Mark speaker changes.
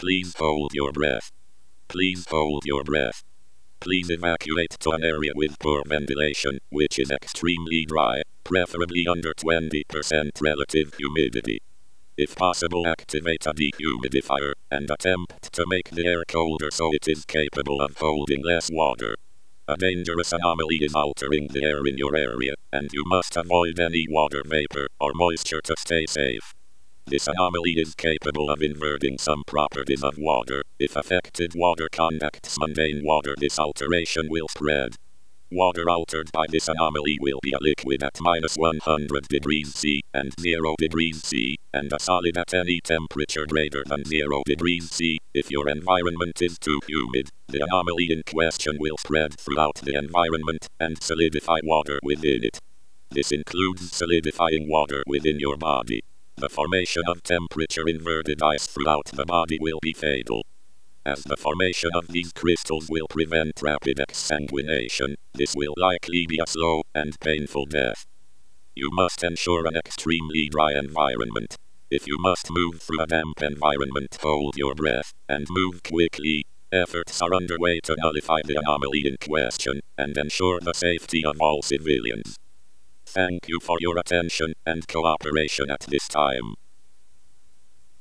Speaker 1: Please hold your breath. Please hold your breath. Please evacuate to an area with poor ventilation, which is extremely dry, preferably under 20% relative humidity. If possible, activate a dehumidifier and attempt to make the air colder so it is capable of holding less water. A dangerous anomaly is altering the air in your area, and you must avoid any water vapor or moisture to stay safe. This anomaly is capable of inverting some properties of water. If affected water contacts mundane water, this alteration will spread. Water altered by this anomaly will be a liquid at minus 100 degrees C and 0 degrees C, and a solid at any temperature greater than 0 degrees C. If your environment is too humid, the anomaly in question will spread throughout the environment and solidify water within it. This includes solidifying water within your body. The formation of temperature inverted ice throughout the body will be fatal as the formation of these crystals will prevent rapid exsanguination, this will likely be a slow and painful death. You must ensure an extremely dry environment. If you must move through a damp environment, hold your breath and move quickly. Efforts are underway to nullify the anomaly in question and ensure the safety of all civilians. Thank you for your attention and cooperation at this time.